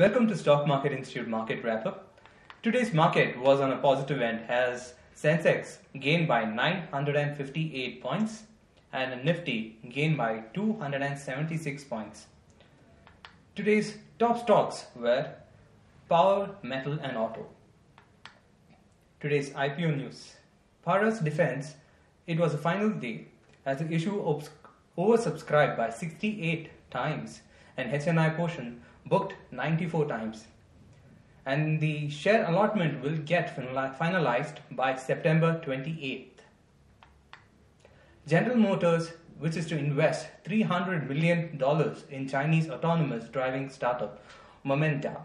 Welcome to Stock Market Institute Market Wrap-Up. Today's market was on a positive end as Sensex gained by 958 points and Nifty gained by 276 points. Today's top stocks were power, metal and auto. Today's IPO news. Paras Defence, it was a final day as the issue oversubscribed by 68 times and HNI portion booked 94 times. And the share allotment will get finalized by September 28th. General Motors which is to invest $300 million in Chinese autonomous driving startup Momenta,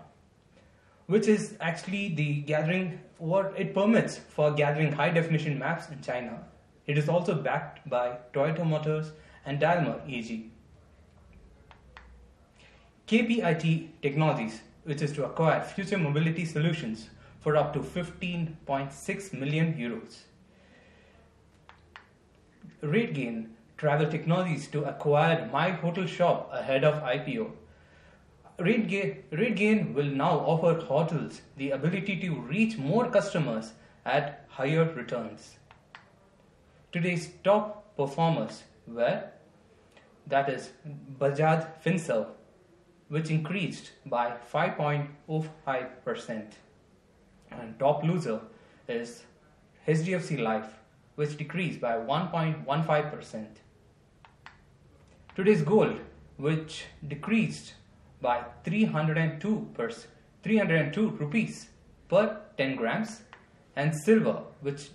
which is actually the gathering what it permits for gathering high definition maps in China. It is also backed by Toyota Motors and Daimler AG. KPIT Technologies, which is to acquire future mobility solutions for up to 15.6 million euros. RateGain Travel Technologies to acquire Myhotelshop ahead of IPO. RateGain, RateGain will now offer hotels the ability to reach more customers at higher returns. Today's top performers were that is Bajaj Finserv which increased by 5.05%. And top loser is HDFC Life, which decreased by 1.15%. Today's gold, which decreased by 302 per, 302 rupees per 10 grams, and silver, which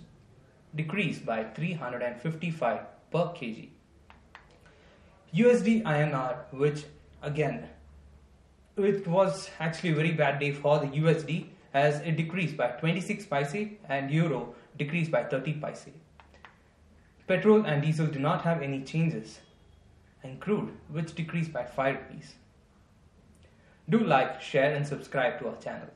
decreased by 355 per kg. USD INR, which again it was actually a very bad day for the USD as it decreased by 26 paise and euro decreased by 30 paise. Petrol and diesel do not have any changes and crude which decreased by 5 rupees. Do like, share and subscribe to our channel.